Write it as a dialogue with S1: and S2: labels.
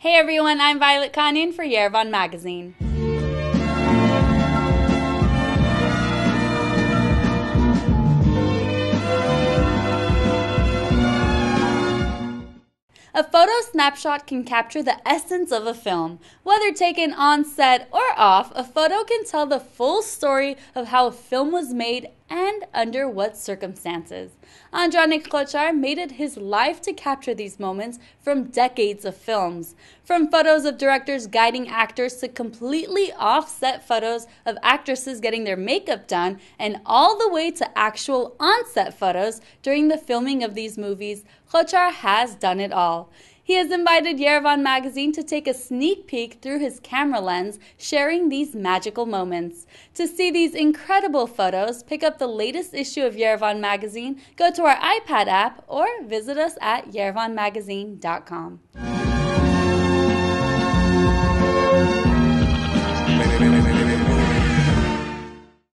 S1: Hey everyone, I'm Violet Kanian for Yerevan Magazine. A photo snapshot can capture the essence of a film. Whether taken on set or off, a photo can tell the full story of how a film was made and under what circumstances. Andranik Kochar made it his life to capture these moments from decades of films. From photos of directors guiding actors to completely offset photos of actresses getting their makeup done, and all the way to actual on-set photos during the filming of these movies, Kochar has done it all. He has invited Yerevan magazine to take a sneak peek through his camera lens, sharing these magical moments. To see these incredible photos, pick up the latest issue of Yerevan magazine, go to our iPad app, or visit us at yerevanmagazine.com.